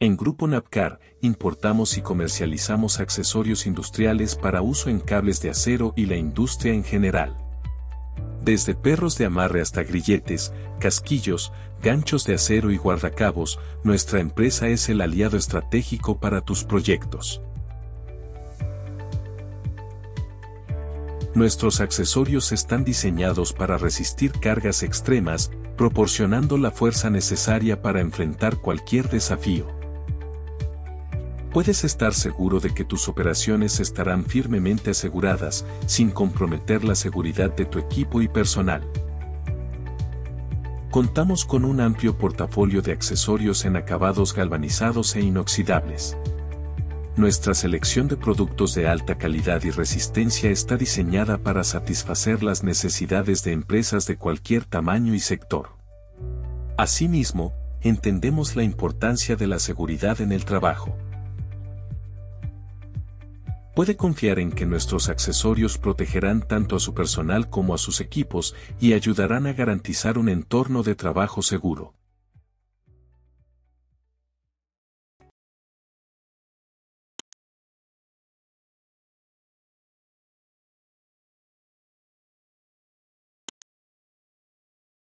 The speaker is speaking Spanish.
En Grupo Napcar, importamos y comercializamos accesorios industriales para uso en cables de acero y la industria en general. Desde perros de amarre hasta grilletes, casquillos, ganchos de acero y guardacabos, nuestra empresa es el aliado estratégico para tus proyectos. Nuestros accesorios están diseñados para resistir cargas extremas, proporcionando la fuerza necesaria para enfrentar cualquier desafío puedes estar seguro de que tus operaciones estarán firmemente aseguradas, sin comprometer la seguridad de tu equipo y personal. Contamos con un amplio portafolio de accesorios en acabados galvanizados e inoxidables. Nuestra selección de productos de alta calidad y resistencia está diseñada para satisfacer las necesidades de empresas de cualquier tamaño y sector. Asimismo, entendemos la importancia de la seguridad en el trabajo puede confiar en que nuestros accesorios protegerán tanto a su personal como a sus equipos y ayudarán a garantizar un entorno de trabajo seguro.